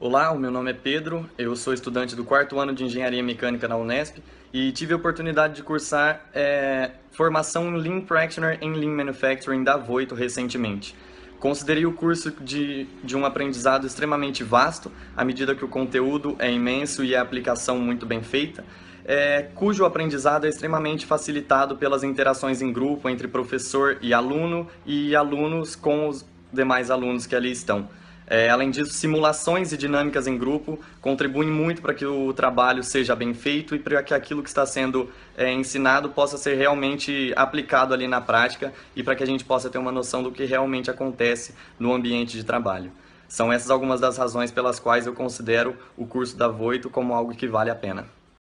Olá, o meu nome é Pedro, eu sou estudante do quarto ano de Engenharia Mecânica na Unesp e tive a oportunidade de cursar é, formação em Lean Practitioner em Lean Manufacturing da Voito recentemente. Considerei o curso de, de um aprendizado extremamente vasto, à medida que o conteúdo é imenso e a aplicação muito bem feita, é, cujo aprendizado é extremamente facilitado pelas interações em grupo entre professor e aluno e alunos com os demais alunos que ali estão. É, além disso, simulações e dinâmicas em grupo contribuem muito para que o trabalho seja bem feito e para que aquilo que está sendo é, ensinado possa ser realmente aplicado ali na prática e para que a gente possa ter uma noção do que realmente acontece no ambiente de trabalho. São essas algumas das razões pelas quais eu considero o curso da Voito como algo que vale a pena.